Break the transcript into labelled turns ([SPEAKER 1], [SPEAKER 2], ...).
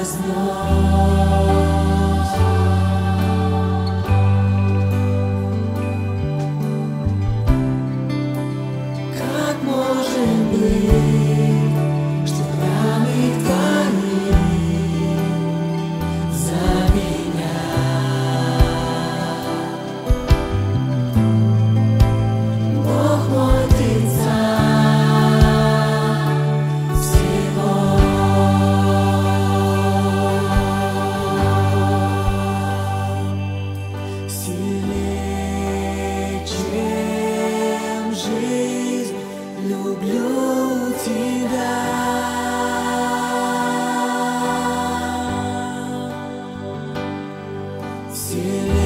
[SPEAKER 1] has not. Still